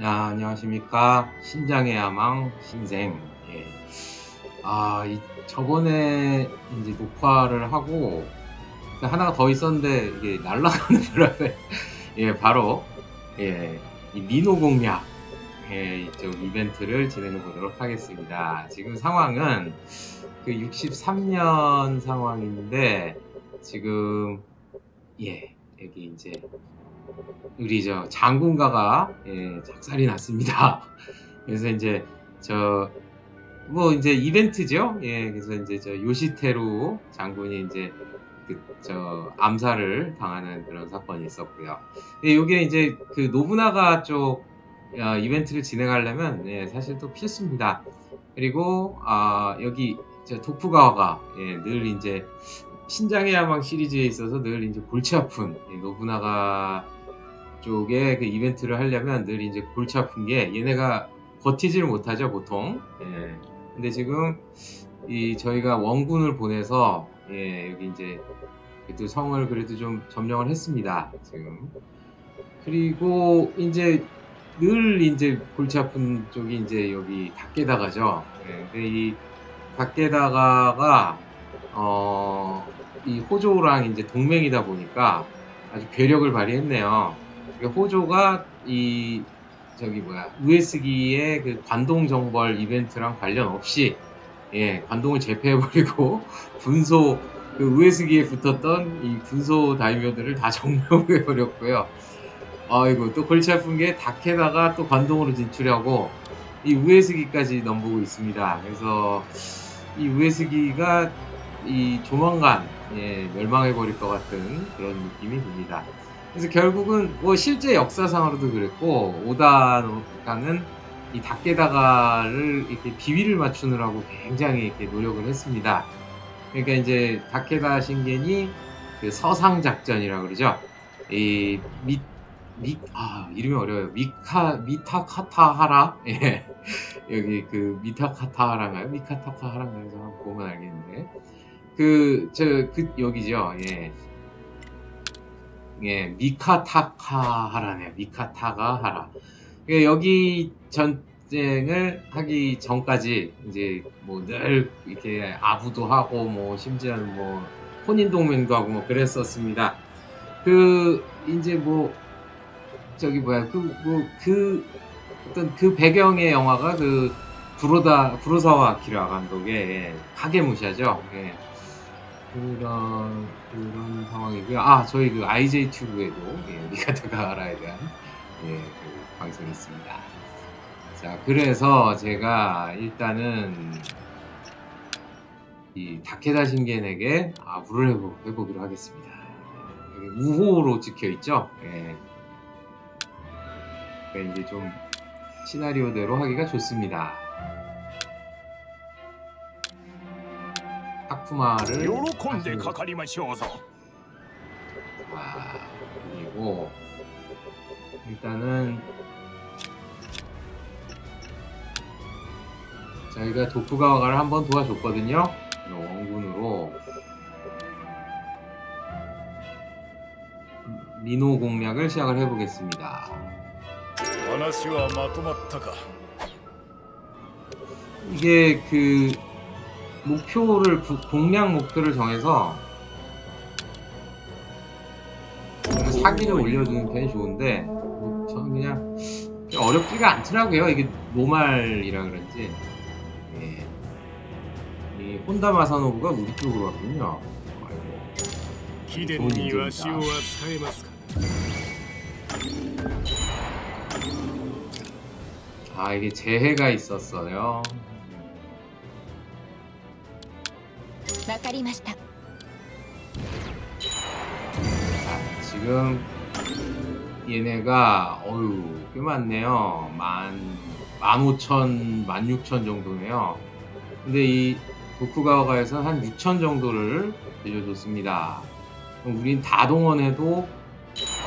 야, 안녕하십니까. 신장의 야망 신생. 예. 아, 이, 저번에 이제 녹화를 하고 하나가 더 있었는데 이게 날라가는 바람에 예, 바로 예, 이 민호 공략 예, 이쪽 이벤트를 진행해 보도록 하겠습니다. 지금 상황은 그 63년 상황인데 지금 예, 여기 이제 우리 저 장군가가 예, 작살이 났습니다. 그래서 이제 저 뭐 이제 이벤트죠. 예, 그래서 이제 저 요시테루 장군이 이제 그 저 암살을 당하는 그런 사건이 있었고요. 예, 요게 이제 그 노부나가 쪽 어, 이벤트를 진행하려면 예, 사실 또 필수입니다. 그리고 아 여기 저 도쿠가와가 예, 늘 이제 신장의 야망 시리즈에 있어서 늘 이제 골치 아픈 예, 노부나가 쪽에 그 이벤트를 하려면 늘 이제 골치 아픈 게 얘네가 버티지를 못하죠 보통. 예. 근데 지금 이 저희가 원군을 보내서 예 여기 이제 그래도 성을 그래도 좀 점령을 했습니다 지금. 그리고 이제 늘 이제 골치 아픈 쪽이 이제 여기 닭게다가죠. 예. 근데 이 닭게다가가 어. 이 호조랑 이제 동맹이다 보니까 아주 괴력을 발휘했네요. 호조가 이 저기 뭐야 우에스기의 그 관동 정벌 이벤트랑 관련 없이 예 관동을 제패해버리고 분소 그 우에스기에 붙었던 이 분소 다이묘들을 다 정명해버렸고요. 아이고 또 골치 아픈 게 다케다가 또 관동으로 진출하고 이 우에스기까지 넘보고 있습니다. 그래서 이 우에스기가 이 조만간 예, 멸망해버릴 것 같은 그런 느낌이 듭니다. 그래서 결국은 뭐 실제 역사상으로도 그랬고 오다노가는 이 다케다가를 이렇게 비위를 맞추느라고 굉장히 이렇게 노력을 했습니다. 그러니까 이제 다케다 신겐이 그 서상 작전이라고 그러죠. 이 미, 미, 아, 이름이 어려워요. 미카, 미타카타하라? 예. 여기 그 미타카타하라인가요? 미카타카하라인가요? 한번 보면 알겠는데. 그, 저, 그, 여기죠. 예. 예, 미카타카하라네요. 미카타가하라. 예, 여기 전쟁을 하기 전까지 이제 뭐 늘 이렇게 아부도 하고 뭐 심지어는 뭐 혼인 동맹도 하고 뭐 그랬었습니다. 그 이제 뭐 저기 뭐야 그 뭐그 그 어떤 그 배경의 영화가 그 부로다 부로사와 아키라 감독의 예, 카게무샤죠. 예. 그런 그런 상황이고요. 아 저희 그 IJ 튜브에도 예, 미카타가라에 대한 예, 그 방송이 있습니다. 자 그래서 제가 일단은 이 다케다 신겐에게 아부를 해보, 해보기로 하겠습니다. 우호로 찍혀 있죠. 예. 그러니까 이제 좀 시나리오대로 하기가 좋습니다. 타쿠마를 요로콘데 가카리마시오서. 아, 그리고 일단은 저희가 도쿠가와가를 한번 도와줬거든요. 원군으로. 리노 공략을 시작을 해보겠습니다. 이게 그 목표를 공략 목표를 정해서 사기를 올려주는 편이 좋은데 저는 그냥 어렵지가 않더라고요. 이게 노말이라 그런지. 예. 이 혼다 마사노브가 우리 쪽으로 왔군요. 아이고. 좋은 일입니다. 아 이게 재해가 있었어요. 아, 지금 얘네가 어유 꽤 많네요. 만 15,000, 16,000 정도네요. 근데 이 도쿠가와가에서는 한 6,000 정도를 빌려줬습니다. 그럼 우린 다 동원해도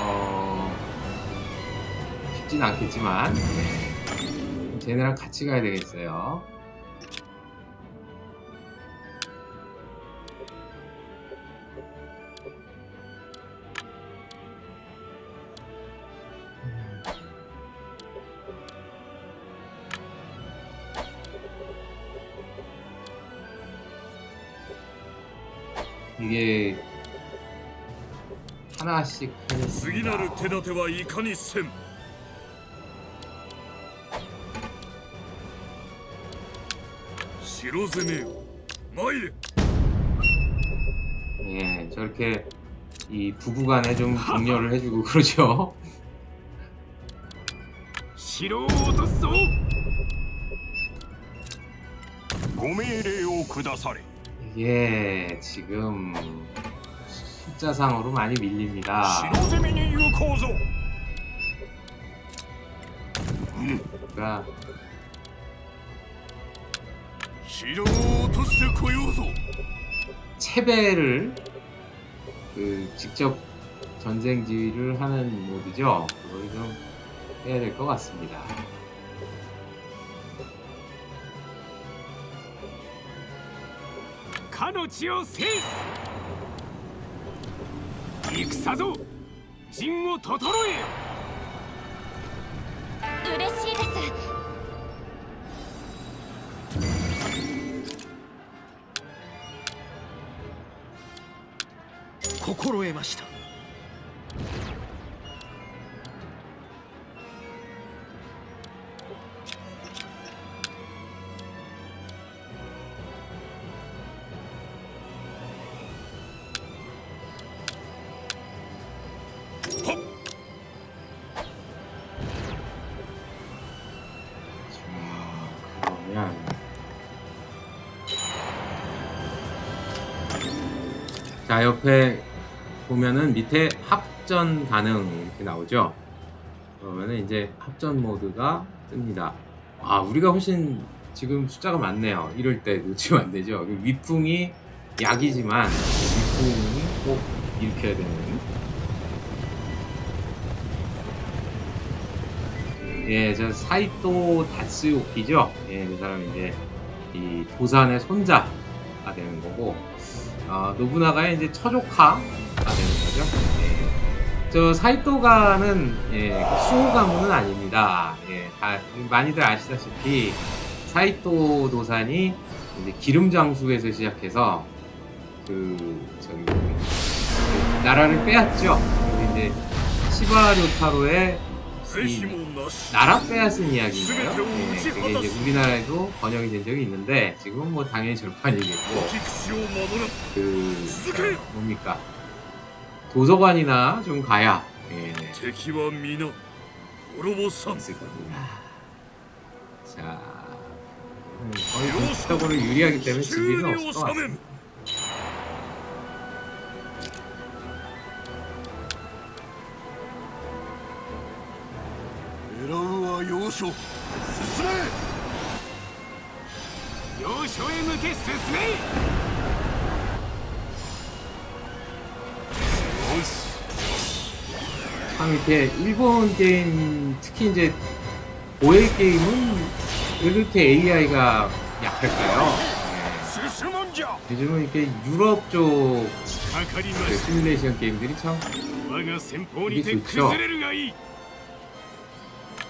어... 쉽진 않겠지만 네. 쟤네랑 같이 가야 되겠어요. 이게 하나씩 次なる 하겠습니다. 手立てはいかにせん城攻めよ参れ 예, 저렇게 이 부부간에 좀 격려를 해주고 그러죠. 城を落とすぞご命令をくだされ 이게 지금 숫자상으로 많이 밀립니다. 그러니까 체배를 그 직접 전쟁 지휘를 하는 모드죠. 그걸 좀 해야 될 것 같습니다. の地を制す。戦ぞ。陣を整え。よ嬉しいです。心得ました 자 옆에 보면은 밑에 합전 가능 이렇게 나오죠. 그러면은 이제 합전 모드가 뜹니다. 아 우리가 훨씬 지금 숫자가 많네요. 이럴 때 놓치면 안 되죠. 위풍이 약이지만 위풍이 꼭 일으켜야 되는. 예, 저 사이토 다츠오키죠. 예, 그 사람 이제 이 도산의 손자가 되는 거고, 어, 노부나가의 이제 처조카가 되는 거죠. 예. 저 사이토가는 예, 수호 가문은 아닙니다. 예, 다 많이들 아시다시피 사이토 도산이 이제 기름 장수에서 시작해서 그 저기 그 나라를 빼앗죠. 이제 시바료타로의 이 나라 빼앗은 이야기인가요? 네, 그게 이제 우리나라에도 번역이 된 적이 있는데 지금 뭐 당연히 절판이겠고 그 그러니까 뭡니까 도서관이나 좀 가야 예, 네, 네. 있을 겁니다. 자, 음, 거의 그 공식적으로 유리하기 때문에 준비는 없을 것 같습니다. 狙うは要所進め要所へ向け進めよし 참 이렇게 일본 게임 특히 이제 오해 게임은 왜 그렇게 AI가 약할까요? 進むんじゃ 네, 요즘은 이렇게 유럽 쪽 かかりま 그 し 시뮬레이션 게임들이 참 た我が先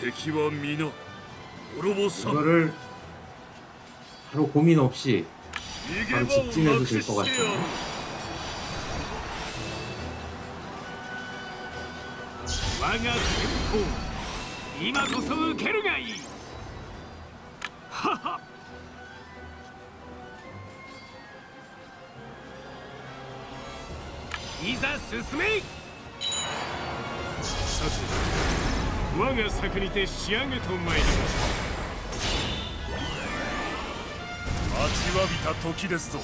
敵は皆滅ぼさん 이거를 바로 고민 없이 逃げ 바로 場を 직진해도 なく 될 し 것 てや 같아요 る我が先方今こそ受けるがいいははいざ進めさて 我が策にて仕上げと参りました待ちわびた時ですぞ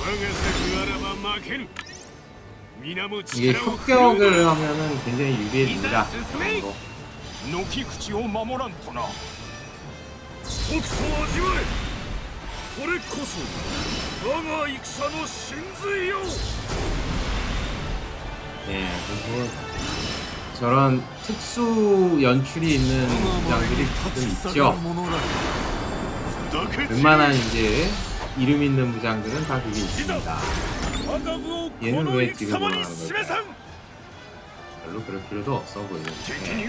我が策ならば負ける皆も 이게 力を振るう 협격을 하면은 굉장히 유리해집니다 이거. 軒口を守らんとな即そ味わえこれこそ我が戦の真髄よ 예, 그리고 저런 특수 연출이 있는 무장들이 좀 있죠. 웬만한 이제 이름 있는 무장들은 다 그게 있습니다. 얘는 왜 지금 돌아가는 걸까요? 별로 그럴 필요도 없어 敵 보이는데. に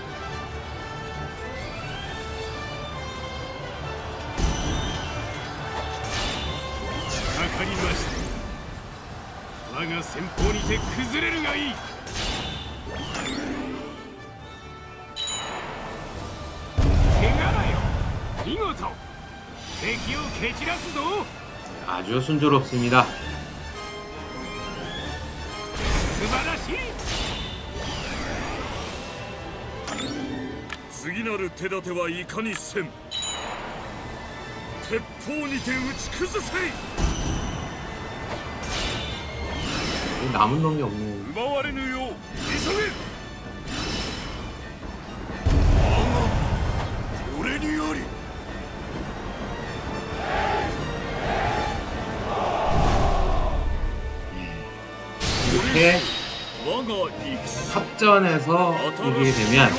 した我が先方にて崩れるがいい手柄よ見事敵を蹴散らすぞ 아주 순조롭습니다. 素晴らしい次なる手立てはいかにせん鉄砲にて打ち崩せ 남은 놈이 없네. 이렇게 합전해서 이게 되면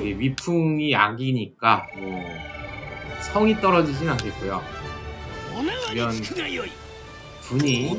이게 위풍이 약이니까 뭐 성이 떨어지진 않겠고요. 주변 군이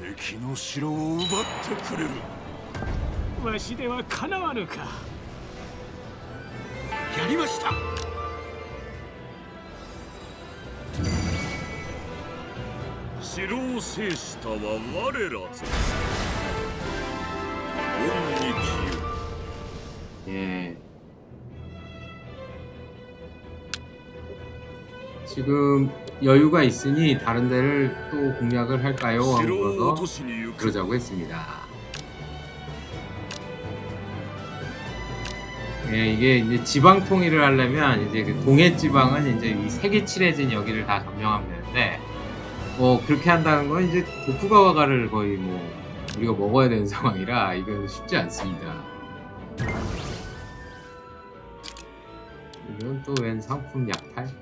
敵の城を奪ってくれる。わしではかなわぬか。やりました。城を制したは我らぞ。恩に消え지금 여유가 있으니 다른 데를 또 공략을 할까요? 하고 물어서 그러자고 했습니다. 예, 이게 이제 지방 통일을 하려면 이제 그 동해 지방은 이제 이 세계 칠해진 여기를 다 점령하면 되는데 뭐 그렇게 한다는 건 이제 도쿠가와가를 거의 뭐 우리가 먹어야 되는 상황이라 이건 쉽지 않습니다. 이건 또 웬 상품 약탈?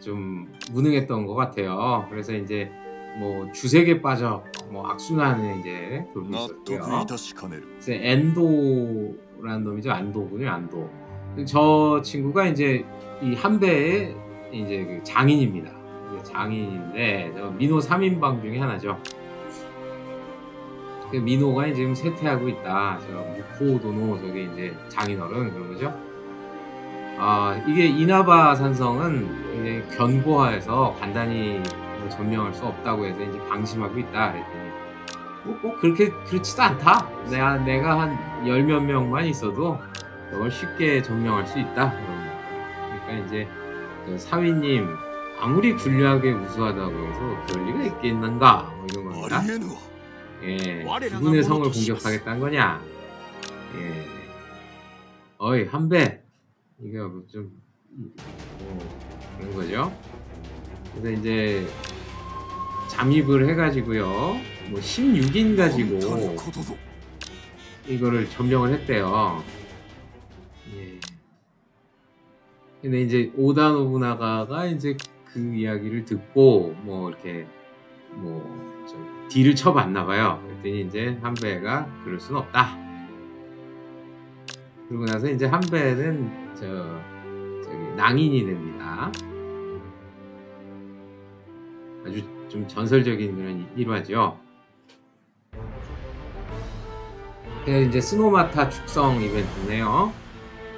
좀 무능했던 것 같아요. 그래서 이제 뭐 주색에 빠져 뭐 악순환에 이제 돌고 있었고요. 그래서 엔도라는 놈이죠. 안도군요. 안도. 저 친구가 이제 이 한배의 이제 그 장인입니다. 장인인데 민호 3인방 중에 하나죠. 그 민호가 지금 세퇴하고 있다. 저 무코도노 저게 이제 장인어른 그런 거죠. 아, 이게 이나바 산성은 굉장히 견고해서 간단히 뭐 점령할 수 없다고 해서 이제 방심하고 있다 그랬더니 뭐, 뭐 그렇게 그렇지도 않다. 내가 내가 한 열 몇 명만 있어도 그걸 쉽게 점령할 수 있다 그러니까 이제 그 사위님 아무리 불리하게 우수하다고 해서 그럴 리가 있겠는가 뭐 이런 겁니다. 예 죽음의 성을 공격하겠다는 거냐? 예. 어이 한배. 이게 뭐 좀 뭐, 그런 거죠. 그래서 이제 잠입을 해가지고요. 뭐 16인 가지고 이거를 점령을 했대요. 예. 근데 이제 오다 노부나가가 이제 그 이야기를 듣고 뭐 이렇게 뭐 좀 딜을 쳐봤나 봐요. 그랬더니 이제 한배가 그럴 순 없다. 그러고 나서 이제 한 배는 저 저기 낭인이 됩니다. 아주 좀 전설적인 그런 일화죠. 그래서 이제 스노마타 축성 이벤트네요.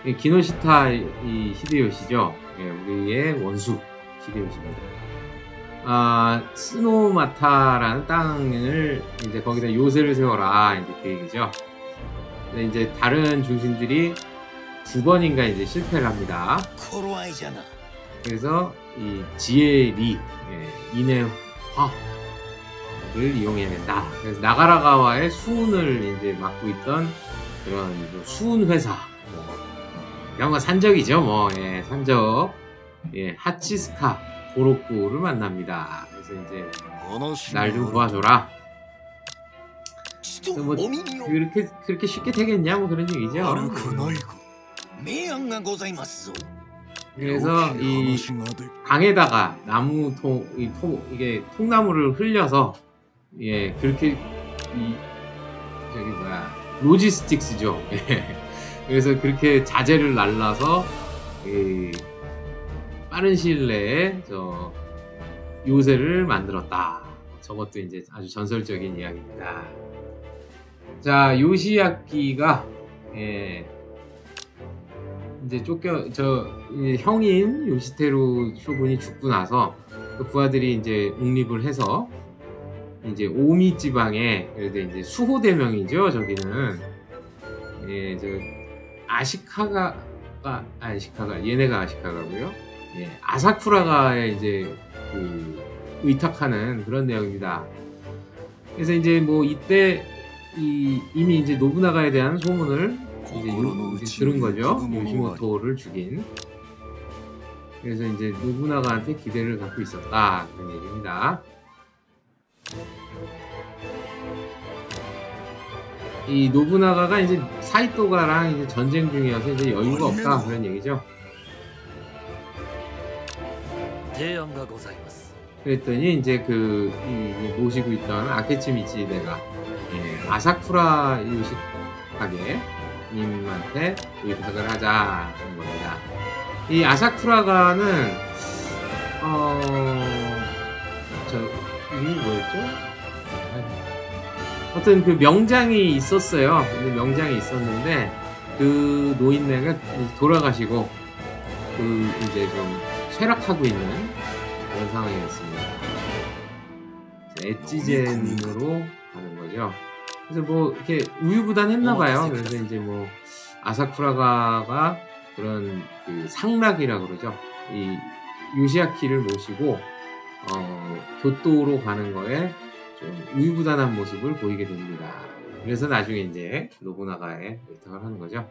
이 기노시타 이 히데요시죠. 예, 우리의 원수 히데요시입니다. 아, 스노마타라는 땅을 이제 거기다 요새를 세워라 이제 그 얘기죠. 근데 이제 다른 중심들이 두 번인가 이제 실패를 합니다. 코로아이잖아. 그래서 이 지혜의 리, 예, 인해화를 이용해야 된다. 그래서 나가라가와의 수운을 이제 맡고 있던 그런 수운 회사. 뭐, 이런 거 산적이죠, 뭐. 예, 산적. 예, 하치스카 보로쿠를 만납니다. 그래서 이제 날 좀 도와줘라. 뭐 그렇게 그렇게 쉽게 되겠냐 뭐 그런 얘기죠. 그래서 이 강에다가 나무 통이 이게 통나무를 흘려서 예 그렇게 이 저기 뭐야 로지스틱스죠. 예. 그래서 그렇게 자재를 날라서 예, 빠른 시일 내에 저 요새를 만들었다. 저것도 이제 아주 전설적인 이야기입니다. 자, 요시야키가, 예, 이제 쫓겨 저 이제 형인 요시테루 쇼군이 죽고 나서 그 부하들이 이제 웅립을 해서 이제 오미 지방에 그래도 이제 수호 대명이죠 저기는. 예 저 아시카가가 아시카가 얘네가 아시카가고요. 예 아사쿠라가에 이제 그 의탁하는 그런 내용입니다. 그래서 이제 뭐 이때 이 이미 이제 노부나가에 대한 소문을 이제, 유, 이제 들은 거죠. 요시모토를 죽인. 그래서 이제 노부나가한테 기대를 갖고 있었다 그런 얘기입니다. 이 노부나가가 이제 사이토가랑 이제 전쟁 중이어서 이제 여유가 없다 그런 얘기죠. 그랬더니 이제 그 모시고 있던 아케치미치대가 예, 아사쿠라 요시카게 님한테 이 부탁을 하자 하는 겁니다. 이 아사쿠라가는 어 저 이름이 뭐였죠? 어떤 그 명장이 있었어요. 근데 명장이 있었는데 그 노인네가 돌아가시고 그 이제 좀 쇠락하고 있는 그런 상황이었습니다. 엣지젠으로 가는 거죠. 그래서 뭐 이렇게 우유부단 했나봐요. 그래서 이제 뭐 아사쿠라가가 그런 그 상락이라 그러죠. 이 요시아키를 모시고 어, 교토로 가는 거에 좀 우유부단한 모습을 보이게 됩니다. 그래서 나중에 이제 노부나가에 의탁을 하는 거죠.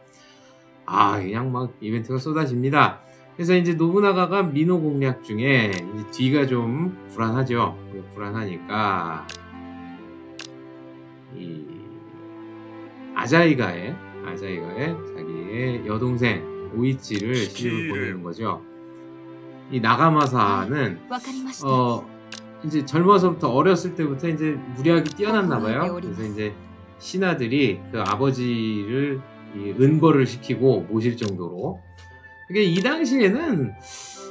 아 그냥 막 이벤트가 쏟아집니다. 그래서 이제 노부나가가 민호 공략 중에 뒤가 좀 불안하죠. 불안하니까 이 아자이가에 아자이가의 자기의 여동생 오이치를 시집을 보내는 거죠. 이 나가마사는 어 이제 젊어서부터 어렸을 때부터 이제 무리하게 뛰어났나 봐요. 그래서 이제 신하들이 그 아버지를 은거를 시키고 모실 정도로 그게 이 당시에는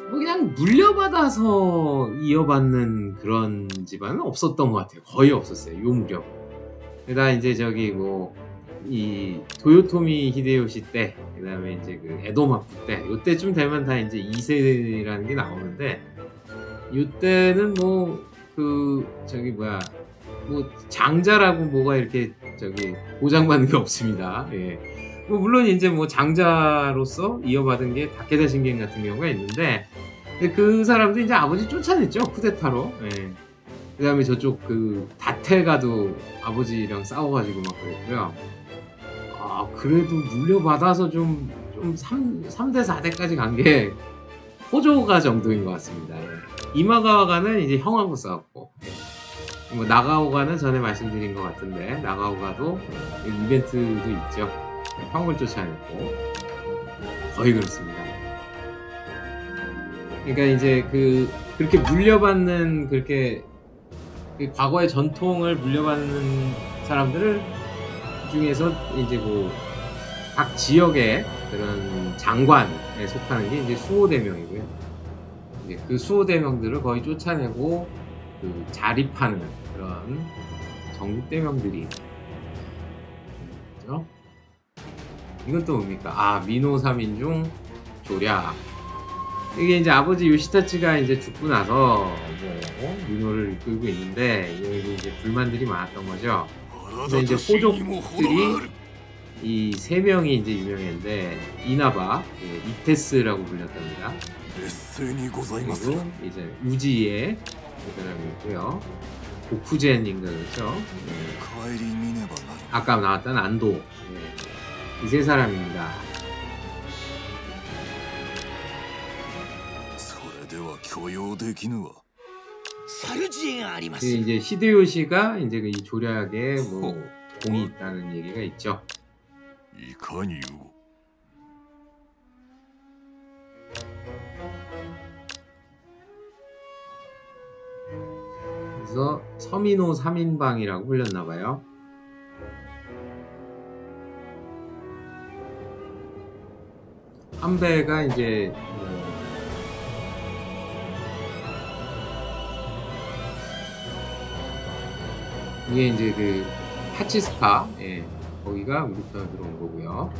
뭐 그냥 물려받아서 이어받는 그런 집안은 없었던 것 같아요. 거의 없었어요. 요 무렵. 게다가 이제 저기 뭐 이 도요토미 히데요시 때, 그 다음에 이제 그 에도 마프 때, 요때쯤 되면 다 이제 2세라는 게 나오는데, 이때는 뭐 그 저기 뭐야 뭐 장자라고 뭐가 이렇게 저기 보장받는 게 없습니다. 예. 뭐 물론 이제 뭐 장자로서 이어받은 게 다케다 신겐 같은 경우가 있는데 그 사람도 이제 아버지 쫓아냈죠 쿠데타로. 예. 그 다음에 저쪽 그 다테가도 아버지랑 싸워가지고 막 그랬고요. 아 그래도 물려받아서 좀 좀 3, 3대 4대까지 간 게 호조가 정도인 것 같습니다. 예. 이마가와가는 이제 형하고 싸웠고 예. 뭐 나가오가는 전에 말씀드린 것 같은데 나가오가도 이벤트도 있죠. 형을 쫓아냈고 거의 그렇습니다. 그러니까 이제 그 그렇게 물려받는 그렇게 그 과거의 전통을 물려받는 사람들을 그 중에서 이제 뭐 각 지역의 그런 장관에 속하는 게 이제 수호대명이고요. 이제 그 수호대명들을 거의 쫓아내고 그 자립하는 그런 전국대명들이 있죠. 이건 또 뭡니까? 아 민호 3인중 조략 이게 이제 아버지 요시타치가 이제 죽고 나서 뭐 민호를 이끌고 있는데 여기 이제 불만들이 많았던 거죠. 근데 이제 호족들이 이 세 명이 이제 유명했는데 이나바 예, 이테스라고 불렸답니다. 그리고 이제 우지에 그사람이 있고요. 고쿠젠인가 그렇죠? 예. 아까 나왔던 안도 네. 예. 이세 사람입니다. 許容できぬわサルジエがありま 그 す 이제 히데요시가 이제 그이 조략에 뭐 공이 있다는 얘기가 있죠. いかに動 그래서 서민호 3인방이라고 불렸나 봐요. 한배가 이제 이게 이제 그 하치스파 예, 거기가 우리 편에 들어온 거고요.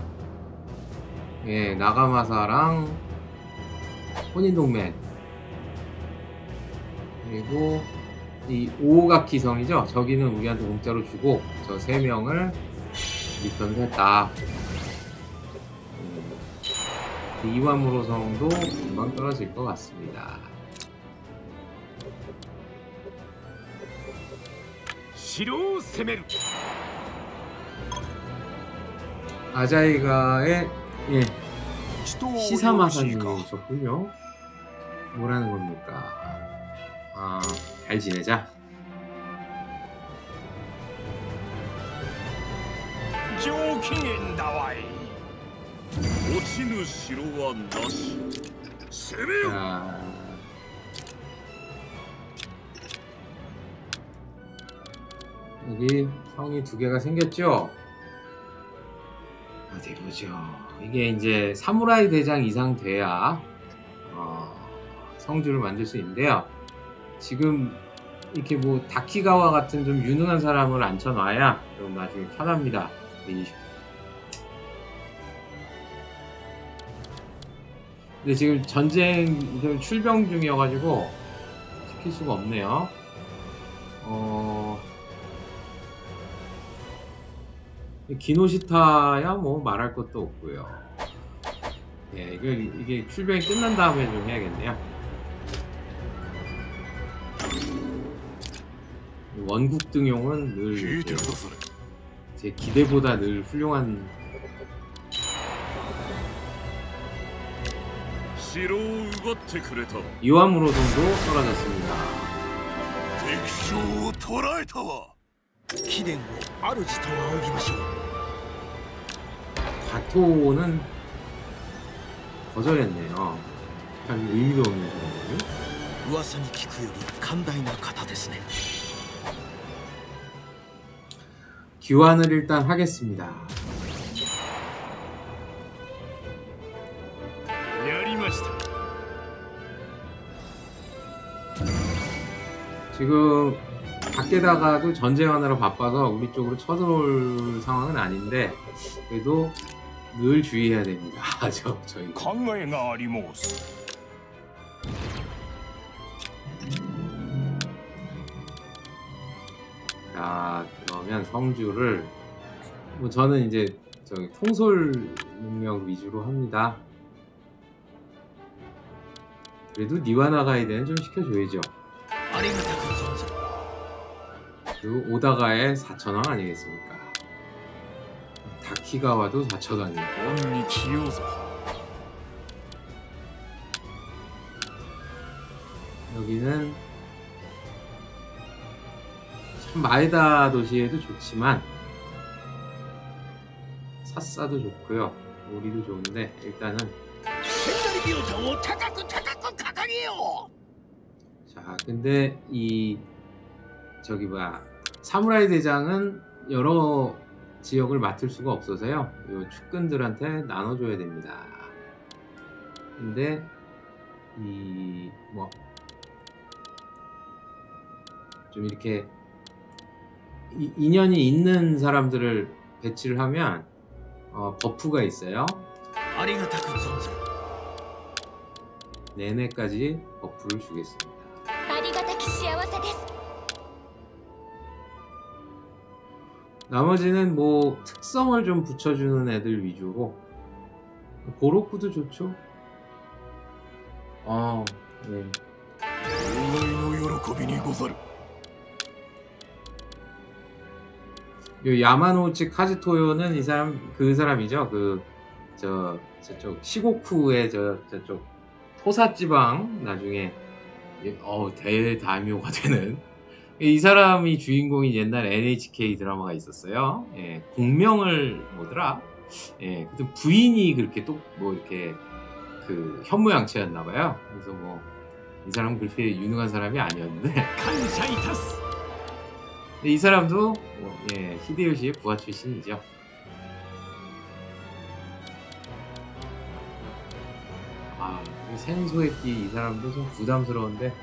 예, 나가마사랑 혼인동맹 그리고 이 오오가키 성이죠. 저기는 우리한테 공짜로 주고 저 세 명을 리턴을 했다. 음, 이와무로 성도 금방 떨어질 것 같습니다. 城を攻める 아자이가의 예, 人はおよろしい 시사마사님 か 오셨군요. 뭐라는 겁니까? 아, 잘 지내자. 上機嫌だわい落ちぬ城はなし攻めよ 자. 여기 성이 두 개가 생겼죠? 어디 보죠. 이게 이제 사무라이 대장 이상 돼야 어, 성주를 만들 수 있는데요. 지금 이렇게 뭐 다키가와 같은 좀 유능한 사람을 앉혀놔야 좀 나중에 편합니다. 이 근데 지금 전쟁 좀 출병 중이어가지고 시킬 수가 없네요. 어 기노시타야 뭐 말할 것도 없고요. 예, 이게, 이게 출병이 끝난 다음에 좀 해야겠네요. 원국 등용은 늘 제 기대보다 늘 훌륭한 이완무로동도 쏟아졌습니다. 백쇼 토라이타와 기대고 아르지토와 오기마시오. 가토는 거절했네요. 별 의미도 없는 사람이. 噂に聞くより寛大な方ですね 교환을 일단 하겠습니다. やりました 지금 밖에다가도 전쟁하느라 바빠서 우리 쪽으로 쳐들어올 상황은 아닌데 그래도 늘 주의해야 됩니다. 저 저희 考えがあり申す 자 그러면 성주를 뭐 저는 이제 저기 통솔 능력 위주로 합니다. 그래도 니와나 가이드는 좀 시켜줘야죠. ありがたく存ずる 그리고 오다가의 4,000원 아니겠습니까? 다키가와도 4,000원이고요. 여기는 참 마에다 도시에도 좋지만 사싸도 좋고요. 우리도 좋은데 일단은 자 근데 이 저기 뭐야 사무라이 대장은 여러 지역을 맡을 수가 없어서요. 이 축근들한테 나눠줘야 됩니다. 근데 이 뭐 좀 이렇게 이, 인연이 있는 사람들을 배치를 하면 어, buff가 있어요. 네네까지 buff를 주겠습니다. 나머지는 뭐 특성을 좀 붙여주는 애들 위주고. 고로쿠도 좋죠? 아 네. 요 야마노치 카즈토요는 이 사람 그 사람이죠? 그 저 저쪽 시고쿠의 저 저쪽 토사지방 나중에 어 대다묘가 되는. 이 사람이 주인공인 옛날 NHK 드라마가 있었어요. 예, 공명을 뭐더라? 예, 부인이 그렇게 또 뭐 이렇게 그 현모양처였나 봐요. 그래서 뭐 이 사람은 그렇게 유능한 사람이 아니었는데. 칸샤이타스. 이 사람도 뭐, 예, 히데요시의 부하 출신이죠. 아, 그 생소의 띠이 사람도 좀 부담스러운데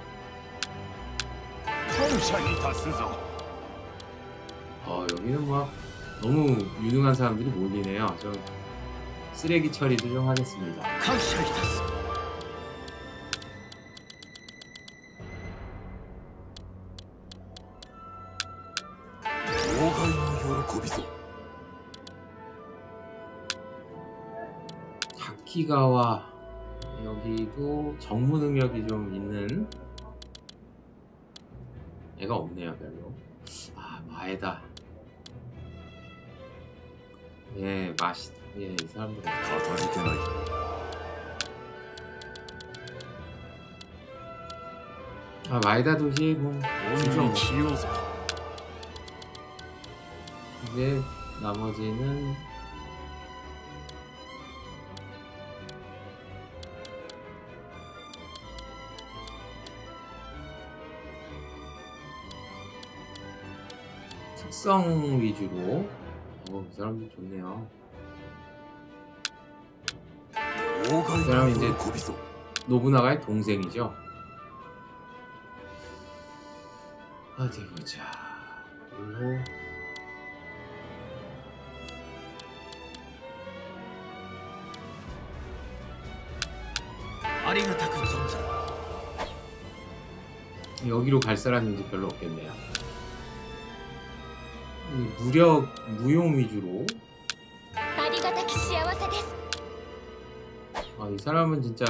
어 여기는 막 너무 유능한 사람들이 몰리네요. 저 쓰레기 처리도 좀 하겠습니다. 다키가와 여기도 정무 능력이 좀 있는 애가 없네요 별로. 아 마에다. 예 맛있다 예이 사람들은 아, 아 마에다 도시 뭐 온전히 뭐. 지워서 이제 나머지는 특성 위주로. 어, 그 사람도 좋네요. 이 사람이 이제 노부나가의 동생이죠. 어디 보자. 음. 로 여기로 갈 사람인지 별로 없겠네요. 무력 무용 위주로. 아, 이 사람은 진짜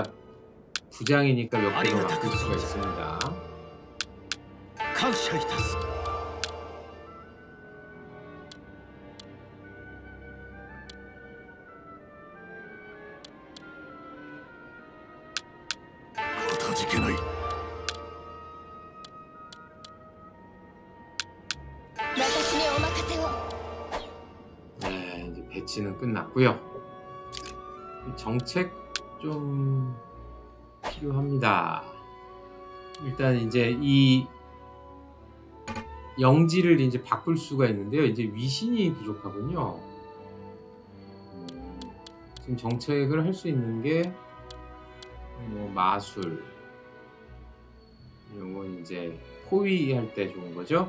부장이니까 몇 개가 맡길 수가 있습니다. 감사합니다. 이 정책 좀 필요합니다. 일단 이제 이 영지를 이제 바꿀 수가 있는데요. 이제 위신이 부족하군요. 음, 지금 정책을 할 수 있는 게 뭐 마술 이런 건 이제 포위할 때 좋은 거죠.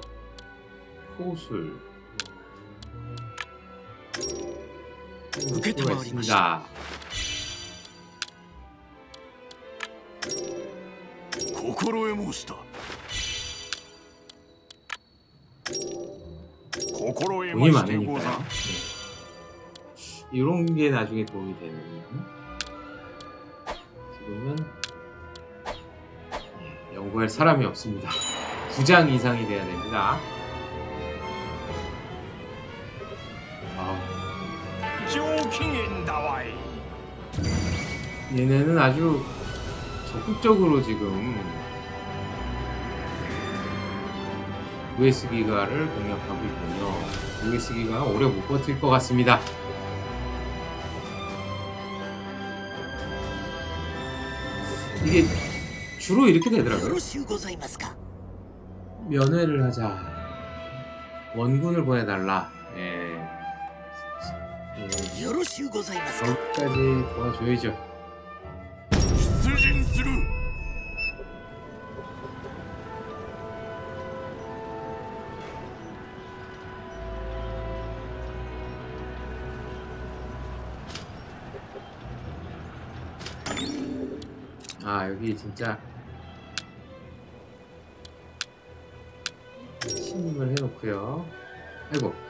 포술 부탁드리겠습니다. 고코로의 몬스터. 고코로의 돈이 많으니까요. 이런 게 나중에 도움이 되는 지금은 연구할 사람이 없습니다. 두 장 이상이 돼야 됩니다. 얘네는 아주 적극적으로 지금 US 기가를 공략하고 있군요. US 기가 오래 못 버틸 것 같습니다. 이게 주로 이렇게 되더라고요. 면회를 하자. 원군을 보내달라. 예. 여기까지 도와줘야죠. 여기 진짜 침입을 해놓고요. 아이고.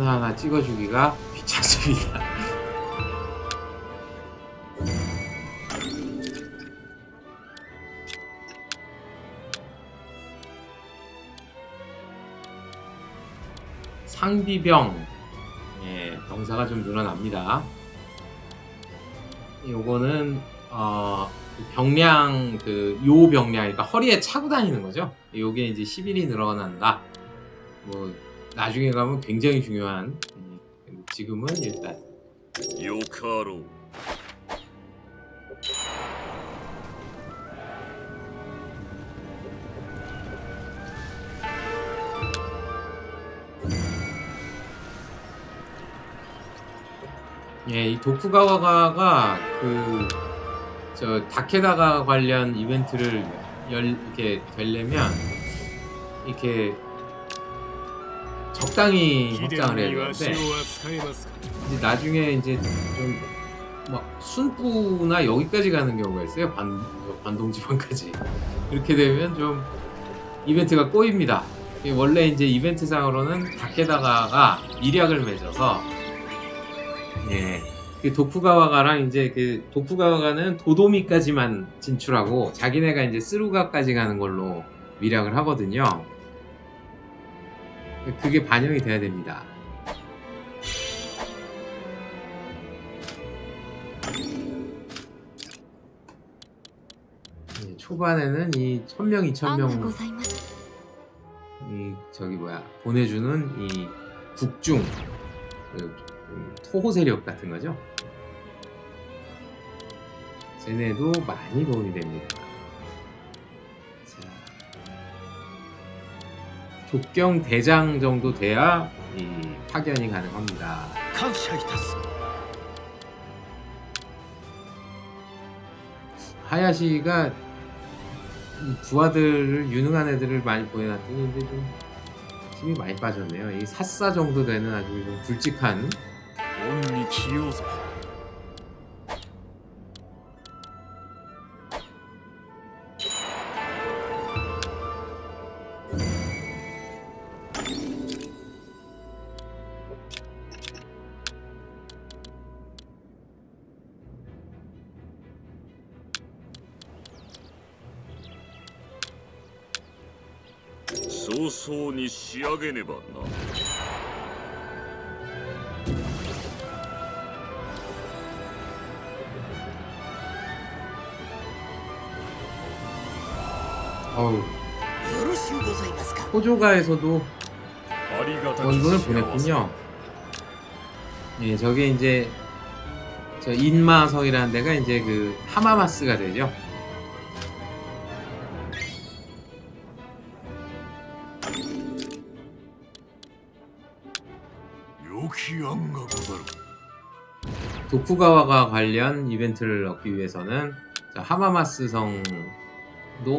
하나하나 찍어주기가 귀찮습니다. 상비병 예, 병사가 좀 늘어납니다. 요거는 어, 그 병량 그 요 병량 그러니까 허리에 차고 다니는 거죠. 요게 이제 11이 늘어난다. 나중에 가면 굉장히 중요한 음, 지금은 일단. 요카로. 예, 이 도쿠가와가 그 저 다케다가 관련 이벤트를 열 이렇게 되려면 이렇게 적당히 확장을 해야 되는데 이제 나중에 이제 좀막 순구나 여기까지 가는 경우가 있어요 반, 반동 지방까지 이렇게 되면 좀 이벤트가 꼬입니다 원래 이제 이벤트상으로는 다케다가가 미략을 맺어서 예. 그 도쿠가와가랑 이제 그 도쿠가와가는 도도미까지만 진출하고 자기네가 이제 쓰루가까지 가는 걸로 미략을 하거든요. 그게 반영이 돼야 됩니다. 예, 초반에는 이 1000명, 2000명 이 저기 뭐야 보내주는 이 국중 그, 그 토호 세력 같은 거죠. 쟤네도 많이 도움이 됩니다. 족경 대장 정도 돼야 이 음. 파견이 가능합니다. 하야시가 부하들을 유능한 애들을 많이 보내놨더니 이제 좀 힘이 많이 빠졌네요. 이 사사 정도 되는 아주 좀 굵직한 仕上げねばな 어우 よろしゅうございますか 호조가에서도 ありがたき 원군을 幸せ 보냈군요. 예, 저게 이제 저 인마성이라는 데가 이제 그 하마마스가 되죠. 도쿠가와가 관련 이벤트를 얻기 위해서는 자, 하마마스 성도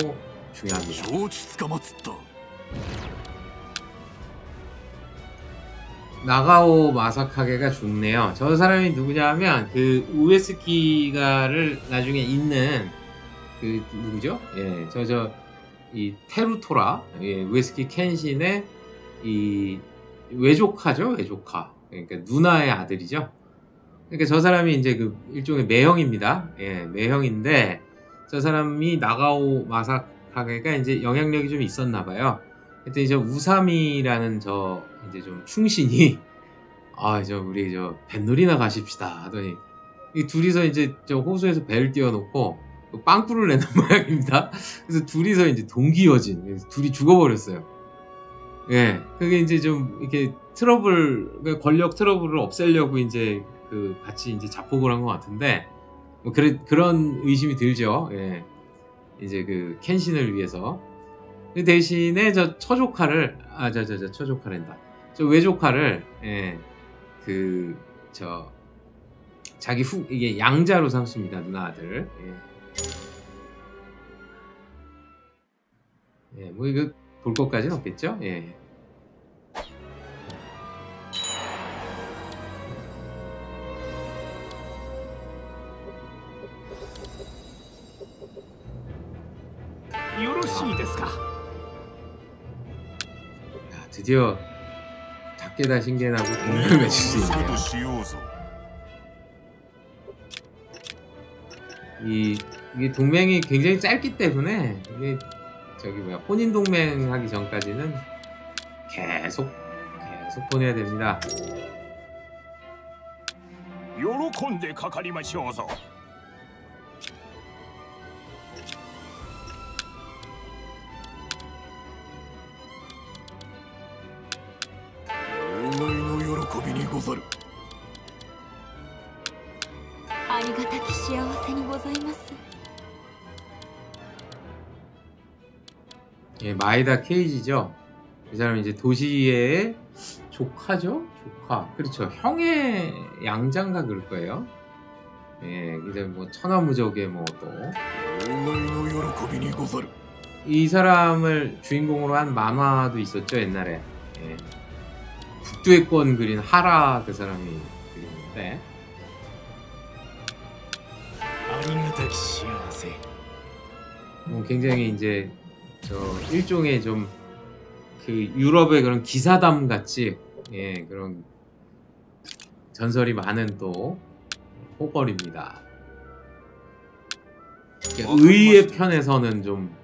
중요합니다. 나가오 마사카게가 죽네요. 저 사람이 누구냐 하면 그 우에스키가를 나중에 있는 그 누구죠? 예, 저 저 이 테루토라 예, 우에스키 켄신의 이 외조카죠, 외조카. 그러니까 누나의 아들이죠. 그러니까 저 사람이 이제 그 일종의 매형입니다. 예, 매형인데 저 사람이 나가오 마사카게가 이제 영향력이 좀 있었나 봐요. 하여튼 저 우삼이라는 저 이제 좀 충신이 아 저 우리 저 뱃놀이나 가십시다 하더니 이 둘이서 이제 저 호수에서 배를 띄워놓고 빵꾸를 내는 모양입니다. 그래서 둘이서 이제 동기여진 둘이 죽어버렸어요. 예, 그게 이제 좀 이렇게 트러블 그러니까 권력 트러블을 없애려고 이제 그 같이 이제 자폭을 한 것 같은데 뭐 그래, 그런 의심이 들죠. 예, 이제 그 켄신을 위해서 그 대신에 저 처조카를 아 저 저 저 처조카랜다 저 외조카를 예, 그 저 자기 후 이게 양자로 삼습니다 누나 아들 예. 예, 뭐 이거 볼 것까지는 없겠죠 예. 요로시이데스까? 야, 드디어 작게다 신기해나고 공을 맺을 수 있네요. 이 이게 동맹이 굉장히 짧기 때문에 이게 저기 뭐야 혼인 동맹 하기 전까지는 계속 계속 보내야 됩니다. 요로콘데 가카리마시오소. 마이다 케이지죠. 이 사람이 이제 도시의 조카죠? 조카. 그렇죠. 형의 양장가 그럴 거예요. 예, 이제 뭐 천하무적의 뭐 또. 이 사람을 주인공으로 한 만화도 있었죠, 옛날에. 예. 북두의권 그린 하라 그 사람이 그렸는데. 뭐 어, 굉장히 이제 저 일종의 좀 그 유럽의 그런 기사담 같이 예 그런 전설이 많은 또 호걸입니다. 그러니까 의의 편에서는 좀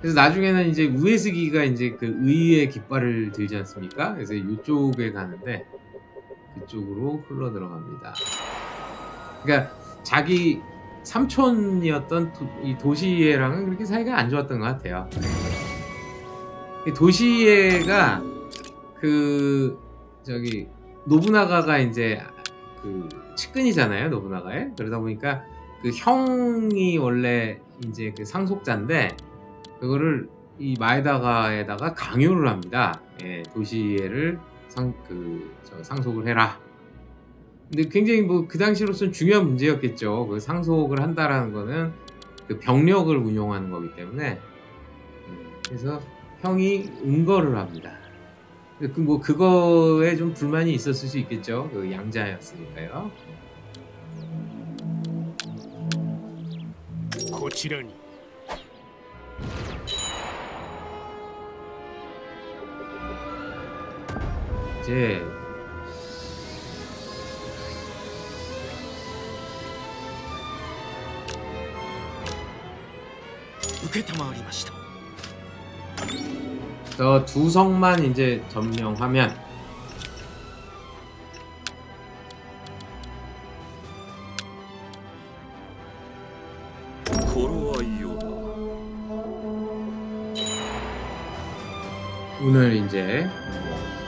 그래서 나중에는 이제 우에스기가 이제 그 의의 깃발을 들지 않습니까? 그래서 이쪽에 가는데 그쪽으로 흘러 들어갑니다. 그러니까 자기 삼촌이었던 도, 이 도시예랑은 그렇게 사이가 안 좋았던 것 같아요. 이 도시예가 그 저기 노부나가가 이제 그 측근이잖아요, 노부나가에. 그러다 보니까 그 형이 원래 이제 그 상속자인데 그거를 이 마에다가에다가 강요를 합니다. 예, 도시예를 상 그 저 상속을 해라. 근데 굉장히 뭐 그 당시로서는 중요한 문제였겠죠. 그 상속을 한다라는 거는 그 병력을 운용하는 거기 때문에 음, 그래서 형이 응거를 합니다. 그뭐 그거에 좀 불만이 있었을 수 있겠죠. 그 양자였으니까요. 고치려니. 이제 受けたまわりました 저 두 성만 이제 점령하면 頃合いよ 오늘 이제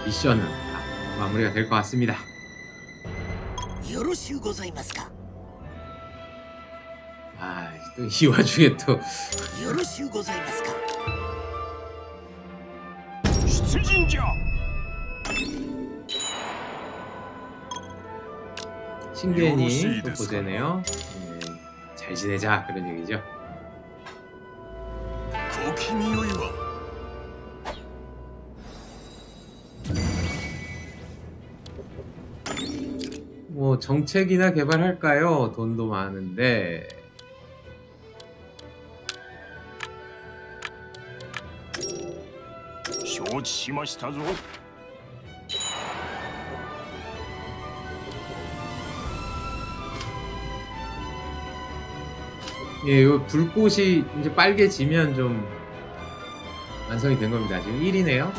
미션은 다 마무리가 될 것 같습니다. よろしゅうございますか 아이 와중에 또. 신겐이 또 고세네요. 네, 잘 지내자 그런 얘기죠. 뭐 정책이나 개발할까요? 돈도 많은데 承知しましたぞ 예, 요 불꽃이 이제 빨개지면 좀 완성이 된 겁니다. 지금 1이네요.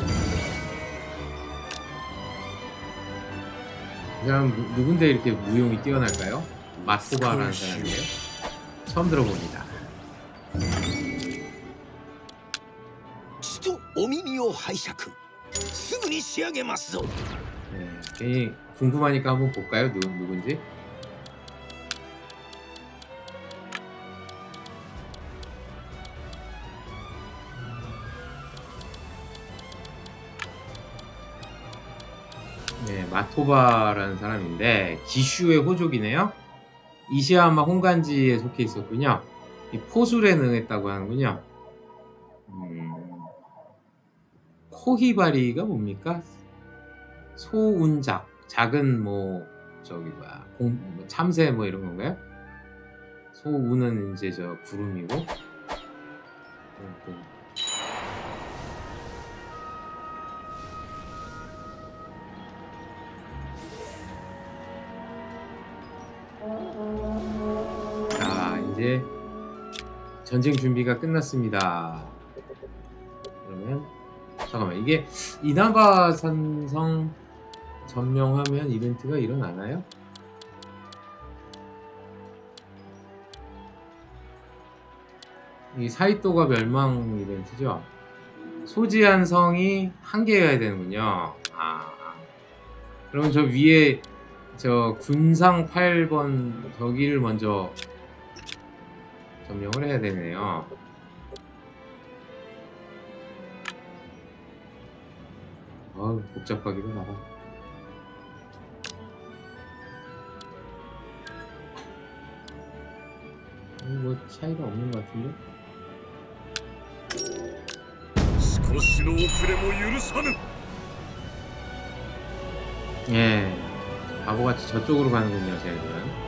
이 사람 누- 누군데 이렇게 무용이 뛰어날까요? 마토바라는 사람이에요. 처음 들어봅니다. 耳を拝借すぐに仕上げますぞ 네, 괜히 궁금하니까 한번 볼까요? 누, 누군지? 네, 마토바라는 사람인데 기슈의 호족이네요. 이시야마 홍간지에 속해 있었군요. 이 포술에 능했다고 하는군요. 코히바리가 뭡니까? 소운작 작은 뭐 저기 뭐야 공, 뭐 참새 뭐 이런 건가요? 소운은 이제 저 구름이고 자 이제 전쟁 준비가 끝났습니다. 그러면 잠깐만 이게 이나바 산성 점령하면 이벤트가 일어나나요? 이 사이토가 멸망 이벤트죠. 소지한 성이 한 개여야 되는군요. 아, 그럼 저 위에 저 군상 8번 저기를 먼저 점령을 해야 되네요. 아우 복잡하기도 하다. 음, 뭐 차이가 없는 것 같은데? 少しの遅れも許さぬ 예, 바보같이 저쪽으로 가는군요, 쟤들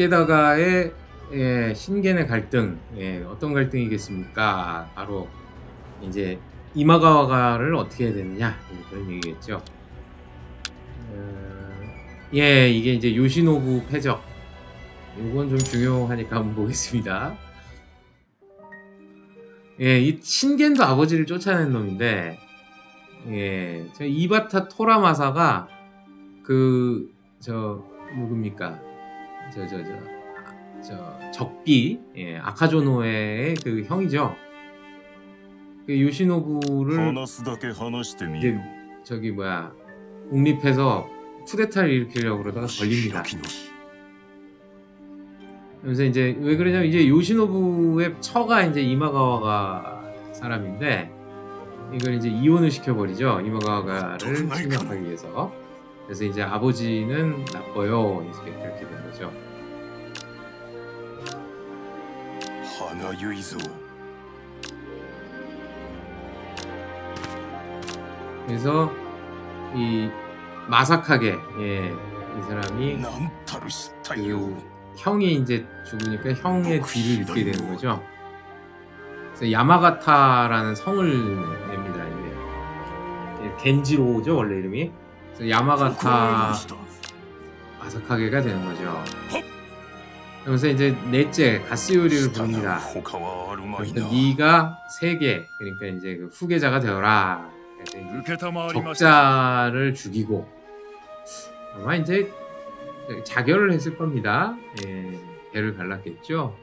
닥게다가의 예, 신겐의 갈등, 예, 어떤 갈등이겠습니까? 바로 이제 이마가와가를 어떻게 해야 되느냐 그런 얘기겠죠. 어, 예, 이게 이제 요시노부 패적. 이건 좀 중요하니까 한번 보겠습니다. 예, 이 신겐도 아버지를 쫓아낸 놈인데, 예, 저 이바타 토라마사가 그 저 누굽니까? 저 저 저 저 적기 예, 아카조노의 그 형이죠. 그 요시노부를 이제 저기 뭐야 독립해서 쿠데타를 일으키려고 그러다가 걸립니다. 그래서 이제 왜 그러냐면 이제 요시노부의 처가 이제 이마가와가 사람인데 이걸 이제 이혼을 시켜버리죠 이마가와가를 침략하기 위해서. 그래서 이제 아버지는 나빠요 이렇게 이렇게 된 거죠. 하나 유이소. 그래서 이 마삭하게 예, 이 사람이 그 형이 이제 죽으니까 형의 뒤를 잇게 되는 거죠. 그래서 야마가타라는 성을 냅니다. 이게 예, 겐지로죠 원래 이름이. 야마가타 아사카게가 되는 거죠. 그러면서 이제 넷째 가스요리를 부릅니다. 니가 세계 그러니까 이제 그 후계자가 되어라. 적자를 죽이고 아마 이제 자결을 했을 겁니다. 예, 배를 갈랐겠죠.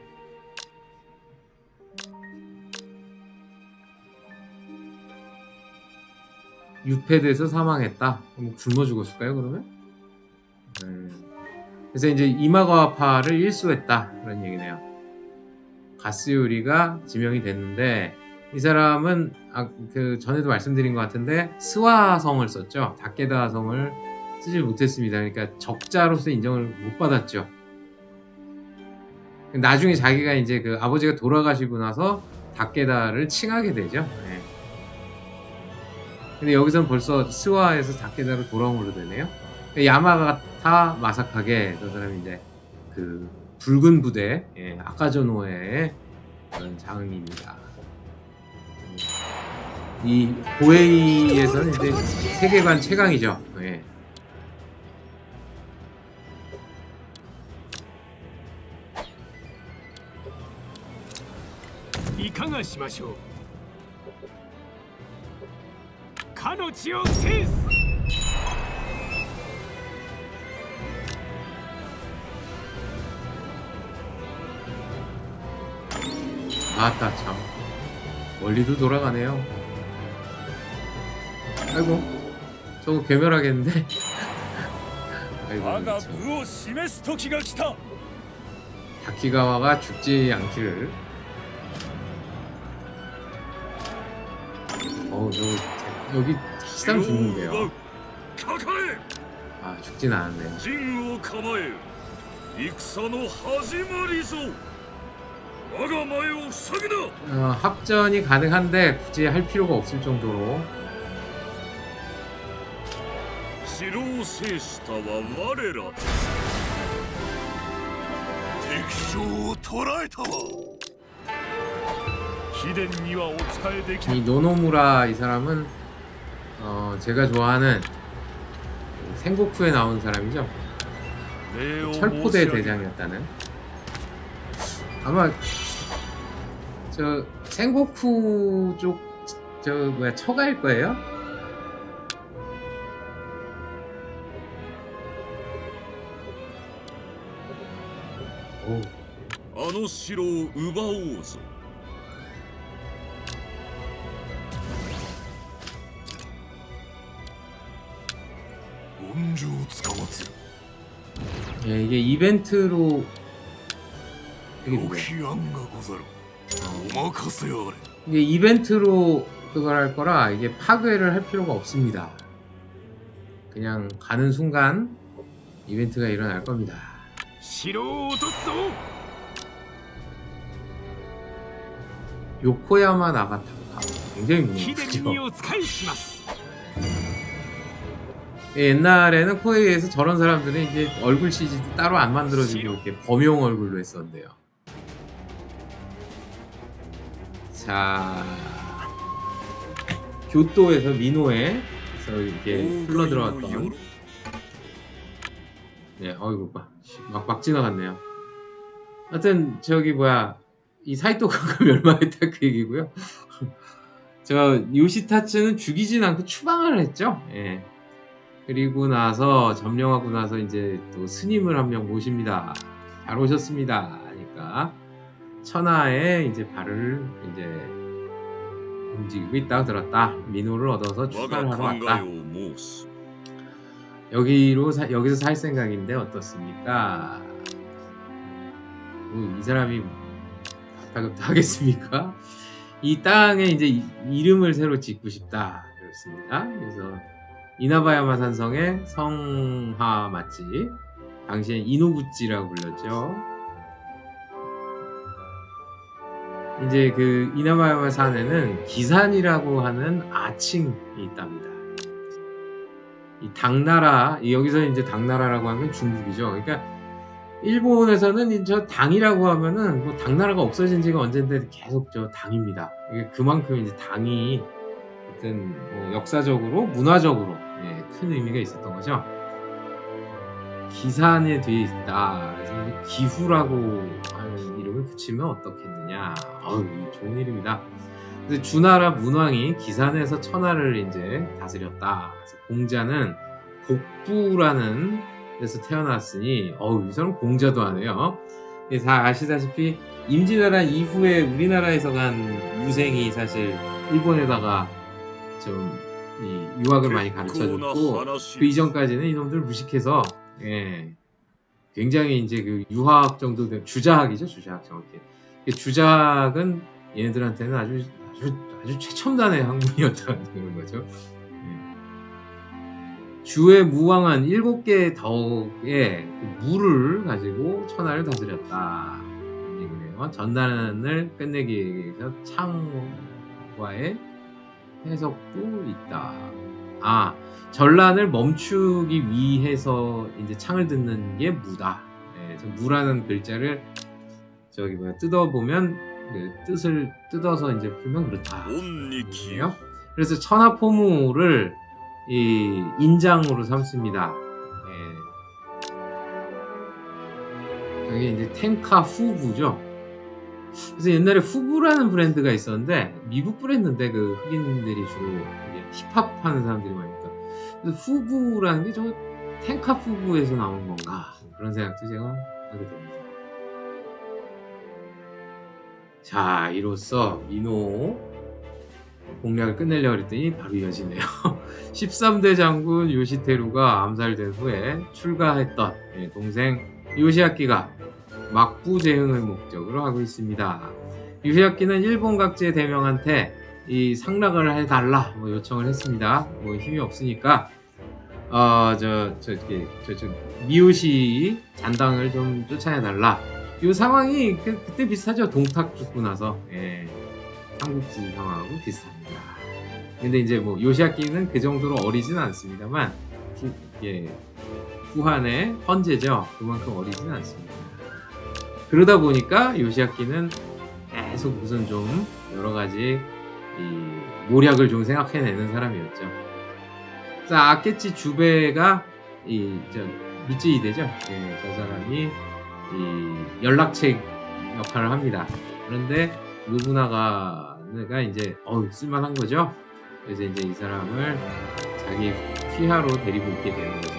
유패돼서 사망했다. 그럼 굶어 죽었을까요? 그러면? 음. 그래서 이제 이마가와파를 일수했다 그런 얘기네요. 가스요리가 지명이 됐는데 이 사람은 아, 그 전에도 말씀드린 것 같은데 스와성을 썼죠. 다케다성을 쓰지 못했습니다. 그러니까 적자로서 인정을 못 받았죠. 나중에 자기가 이제 그 아버지가 돌아가시고 나서 다케다를 칭하게 되죠. 근데 여기선 벌써 스와에서 작게자로 돌아옴으로 되네요. 야마가 타 마사카게 저 사람이 이제 그 붉은 부대 예, 아카조노의 그런 장입니다. 이 고에이에서는 이제 세계관 최강이죠. 예. 이강하시마쇼. 카노치오시스! 아따 참 멀리도 돌아가네요 아이고 저거 괴멸하겠는데 아이고 참. 다키가와가 죽지 않기를 어우 저거. 여기 시장 죽는데요. 아 죽진 않았네. 어, 합전이 가능한데 굳이 할 필요가 없을 정도로. 이 노노무라 이 사람은 어, 제가 좋아하는 생고쿠에 나온 사람이죠. 礼を申し 철포대 上げ 대장이었다는. 아마 저 생고쿠 쪽 저 뭐야 처가일 거예요. 오, あの城を奪おうぞ 예, 이게 이벤트로 어. 이게 이벤트로 그걸 할 거라 이게 파괴를 할 필요가 없습니다. 그냥 가는 순간 이벤트가 일어날 겁니다. 요코야마 나가타가 굉장히 무섭죠. 예, 옛날에는 코에이에서 저런 사람들은 이제 얼굴 CG도 따로 안 만들어주고 이렇게 범용 얼굴로 했었는데요. 자, 교토에서 민호에서 이렇게 흘러 들어갔던. 네, 어이구 봐, 뭐 막, 막 지나갔네요. 하여튼 저기 뭐야 이 사이토가가 멸망했다 그 얘기고요. 저 요시타츠는 죽이진 않고 추방을 했죠. 예. 그리고 나서 점령하고 나서 이제 또 스님을 한 명 모십니다. 잘 오셨습니다. 하니까 천하에 이제 발을 이제 움직이고 있다 들었다. 민호를 얻어서 출발하러 왔다. 여기로 사, 여기서 살 생각인데 어떻습니까? 뭐 이 사람이 뭐 다급다 하겠습니까? 이 땅에 이제 이름을 새로 짓고 싶다 그렇습니다. 그래서 이나바야마 산성의 성하 맛집 당시엔 이노구찌라고 불렸죠. 이제 그 이나바야마 산에는 기산이라고 하는 아칭이 있답니다. 이 당나라 이 여기서 이제 당나라라고 하면 중국이죠. 그러니까 일본에서는 이저 당이라고 하면은 뭐 당나라가 없어진 지가 언젠데 계속 저 당입니다. 이게 그만큼 이제 당이 어떤 뭐 역사적으로 문화적으로 예, 큰 의미가 있었던 거죠. 기산에 뒤에 있다. 기후라고 하는 이름을 붙이면 어떻겠느냐. 어우, 좋은 이름이다. 그래서 주나라 문왕이 기산에서 천하를 이제 다스렸다. 그래서 공자는 복부라는 데서 태어났으니 어우 이 사람 공자도 하네요. 예, 다 아시다시피 임진왜란 이후에 우리나라에서 간 유생이 사실 일본에다가 좀 이 유학을 많이 가르쳐 줬고 그 이전까지는 이놈들 무식해서 예 굉장히 이제 그 유학 정도 된 주자학이죠 주자학 정확히 이 주작은 얘네들한테는 아주 아주 아주 최첨단의 학문이었다는 거죠. 예. 주의 무왕은 일곱 개의 덕에 그 물을 가지고 천하를 다스렸다. 얘기네요. 전단을 끝내기 위해서 창과의 해석도 있다. 아, 전란을 멈추기 위해서 이제 창을 듣는 게 무다. 네, 무라는 글자를 저기 뭐야 뜯어보면 그 뜻을 뜯어서 이제 풀면 그렇다. 옴니키요. 그래서 천하포무를 이 인장으로 삼습니다. 네. 저게 이제 탱카 후부죠. 그래서 옛날에 후부라는 브랜드가 있었는데 미국 브랜드인데 그 흑인들이 주로 힙합 하는 사람들이 많으니까 그래서 후부라는 게저 텐카 후부에서 나온 건가 그런 생각도 제가 하게 됩니다. 자 이로써 민호 공략을 끝내려고 했더니 바로 이어지네요. 13대 장군 요시테루가 암살된 후에 출가했던 예, 동생 요시아키가 막부 재흥을 목적으로 하고 있습니다. 요시아키는 일본 각지의 대명한테 이 상락을 해달라 뭐 요청을 했습니다. 뭐 힘이 없으니까 어저 저기 저저 미요시 잔당을 좀 쫓아내달라. 이 상황이 그, 그때 비슷하죠. 동탁 죽고 나서 예, 삼국지 상황하고 비슷합니다. 근데 이제 뭐 요시아키는 그 정도로 어리진 않습니다만 후, 예, 후한의 헌재죠. 그만큼 어리진 않습니다. 그러다 보니까 요시아키는 계속 무슨 좀 여러 가지 이 모략을 좀 생각해내는 사람이었죠. 자, 아케치 주베가 이저 미쯔이대죠. 예, 저 사람이 이 연락책 역할을 합니다. 그런데 누구나가가 이제 어 쓸만한 거죠. 그래서 이제 이 사람을 자기 휘하로 데리고 있게 되는 거죠.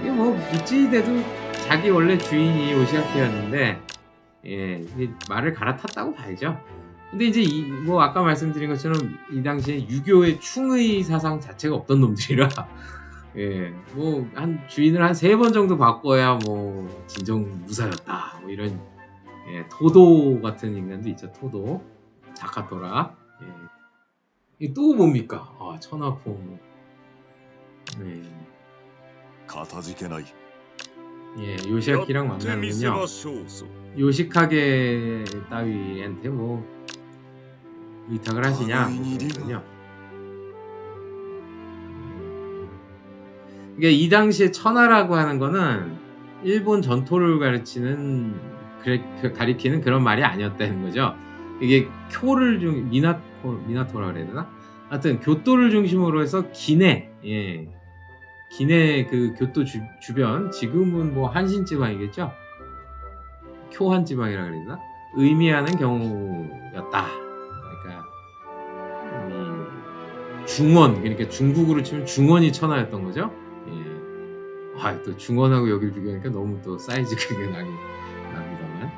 이게 뭐 미찌대도 자기 원래 주인이 오시아키였는데 예, 말을 갈아탔다고 봐야죠. 근데 이제 이, 뭐 아까 말씀드린 것처럼 이 당시에 유교의 충의 사상 자체가 없던 놈들이라 예, 뭐 한 주인을 한 세 번 정도 바꿔야 뭐 진정 무사였다. 뭐 이런 예, 토도 같은 인간도 있죠. 토도 자카토라. 예. 또 뭡니까? 아, 천하포. 예. 가타지케나이. 예, 요시아키랑 만나면요. 요시카게 따위한테 뭐 위탁을 하시냐 아, 네. 그러거든요. 이게 이 당시에 천하라고 하는 거는 일본 전토를 가르치는 그 가리키는 그런 말이 아니었다는 거죠. 이게 쿄를 중 미나토 미나토라 그래야 되나? 하여튼 교토를 중심으로 해서 기내 예. 기내 그 교토 주, 주변 지금은 뭐 한신 지방이겠죠. 쿄한 지방이라 되나? 의미하는 경우였다. 그러니까 이 중원 그러니까 중국으로 치면 중원이 천하였던 거죠. 예. 아, 또 중원하고 여기를 비교하니까 너무 또 사이즈 크게 나긴 납니다만.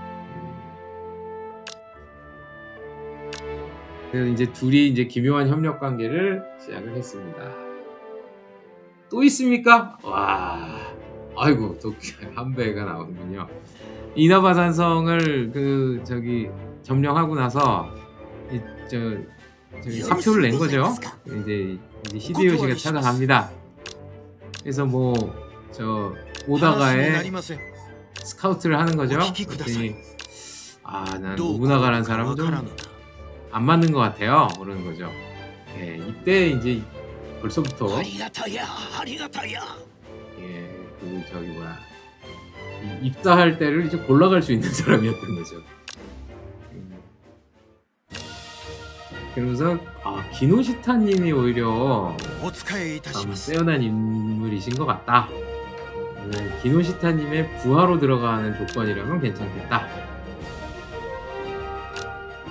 예. 그래서 이제 둘이 이제 기묘한 협력 관계를 시작을 했습니다. 또 있습니까? 와, 아이고 도끼 한 배가 나오군요. 이나바 산성을 그 저기 점령하고 나서 이, 저 저기 사표를 낸 거죠. 이제, 이제 히데요시가 찾아갑니다. 그래서 뭐 저 오다가에 스카우트를 하는 거죠. 아난 오다가라는 사람은 좀 안 맞는 것 같아요. 그러는 거죠. 네, 이때 이제 벌써부터? 아리가타야 아리가타야. 예 그 저기 뭐야. 입사할 때를 이제 골라갈 수 있는 사람이었던 거죠. 음. 그러면서 아 기노시타님이 오히려 참 뛰어난 인물이신 것 같다. 네, 기노시타님의 부하로 들어가는 조건이라면 괜찮겠다.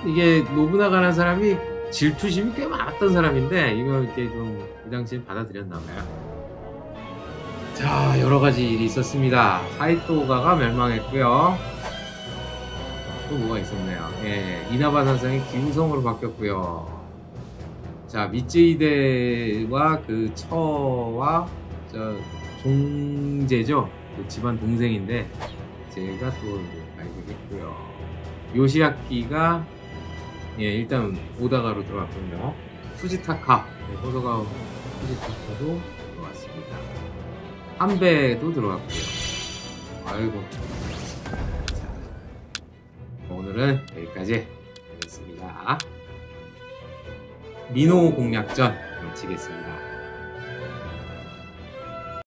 이게 노부나가라는 사람이 질투심이 꽤 많았던 사람인데 이거 이렇게 좀 이 당시에 받아들였나 봐요. 자 여러 가지 일이 있었습니다. 사이토가가 멸망했고요. 또 뭐가 있었네요. 예, 이나바 산성이 기우성으로 바뀌었고요. 자 미쯔이데와 그 처와 저 종제죠 그 집안 동생인데 제가 또 발견했고요. 요시아키가 예 일단 오다가로 들어왔군요. 후지타카 네, 호소가 후지타카도 들어왔습니다. 한배도 들어왔고요. 아이고. 자, 오늘은 여기까지 하겠습니다. 민호 공략전 마치겠습니다.